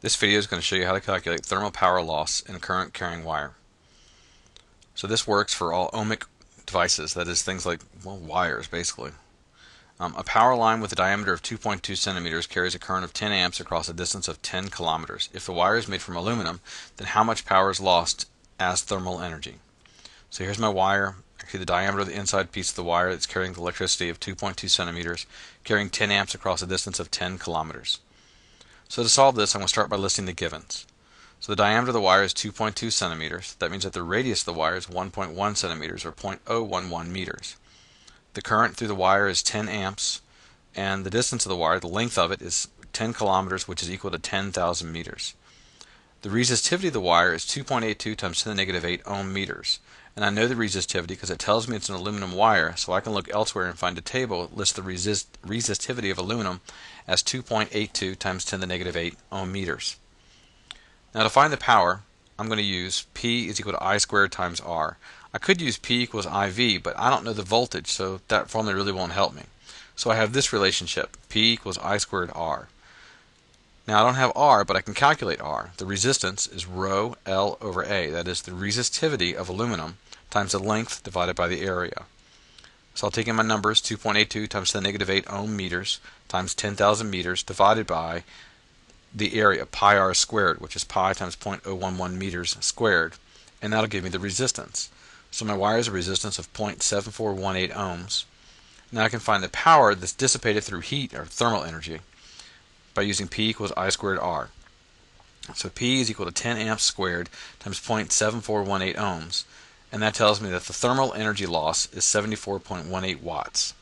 This video is going to show you how to calculate thermal power loss in current carrying wire. So this works for all ohmic devices, that is things like well, wires basically. Um, a power line with a diameter of 2.2 centimeters carries a current of 10 amps across a distance of 10 kilometers. If the wire is made from aluminum, then how much power is lost as thermal energy? So here's my wire. Actually, the diameter of the inside piece of the wire that's carrying the electricity of 2.2 centimeters, carrying 10 amps across a distance of 10 kilometers. So to solve this, I'm going to start by listing the givens. So the diameter of the wire is 2.2 centimeters. That means that the radius of the wire is 1.1 centimeters or 0.011 meters. The current through the wire is 10 amps, and the distance of the wire, the length of it, is 10 kilometers, which is equal to 10,000 meters. The resistivity of the wire is 2.82 times 10 to the negative 8 ohm meters. And I know the resistivity because it tells me it's an aluminum wire, so I can look elsewhere and find a table that lists the resist resistivity of aluminum as 2.82 times 10 to the negative 8 ohm meters. Now to find the power, I'm going to use P is equal to I squared times R. I could use P equals IV, but I don't know the voltage, so that formula really won't help me. So I have this relationship, P equals I squared R. Now I don't have R, but I can calculate R. The resistance is rho L over A, that is the resistivity of aluminum times the length divided by the area. So I'll take in my numbers 2.82 times the negative 8 ohm meters times 10,000 meters divided by the area pi r squared, which is pi times 0.011 meters squared, and that'll give me the resistance. So my wire has a resistance of 0.7418 ohms. Now I can find the power that's dissipated through heat or thermal energy by using P equals I squared R. So P is equal to 10 amps squared times 0.7418 ohms and that tells me that the thermal energy loss is 74.18 watts.